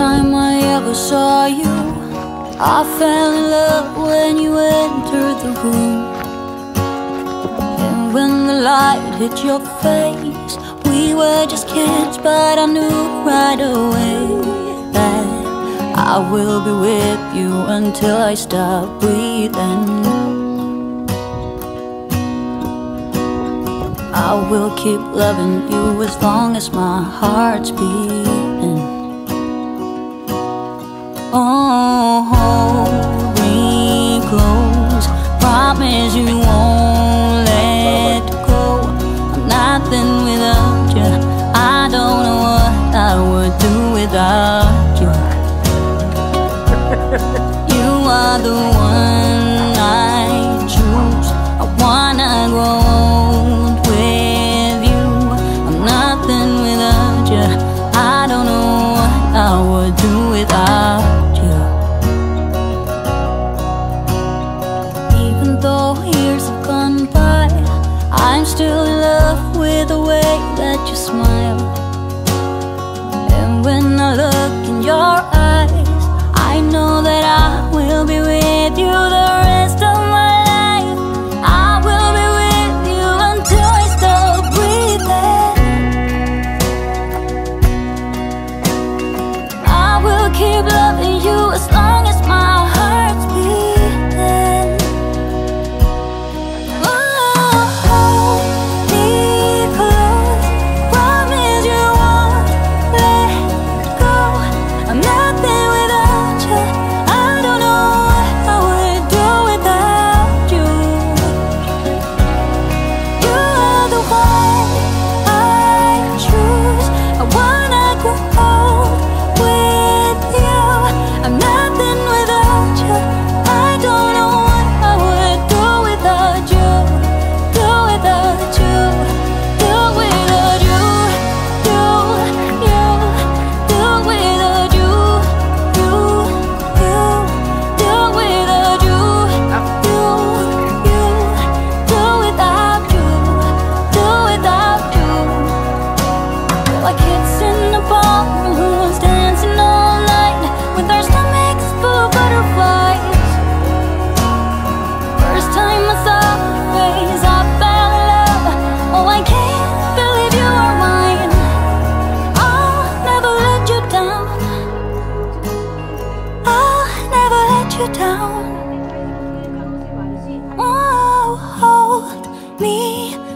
time I ever saw you I fell in love when you entered the room. And when the light hit your face We were just kids but I knew right away That I will be with you until I stop breathing. I will keep loving you as long as my heart's beat Oh, oh hold me close. Promise you. I'm still in love with the way that you smile. And when I look in your eyes I know that I will be with you the rest of my life. I will be with you until I stop breathing. I will keep loving 你